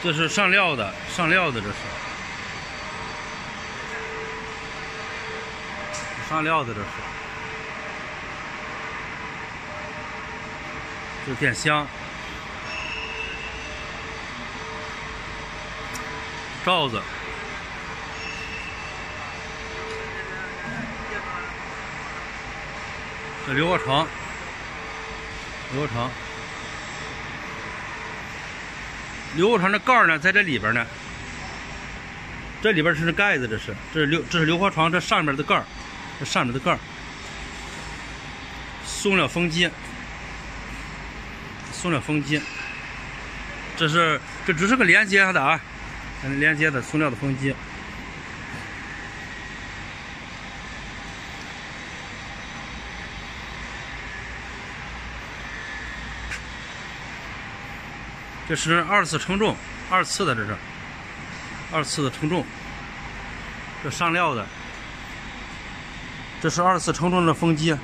这是上料的，上料的这是，上料的这是，这是电箱，罩子，这硫化床，硫化床。硫化床的盖呢，在这里边呢。这里边是盖子，这是，这是硫，这是硫化床这上面的盖，这上面的盖儿。塑料风机，塑料风机。这是，这只是个连接的啊，连接的塑料的风机。这是二次称重，二次的这是，二次的称重，这上料的，这是二次称重的风机。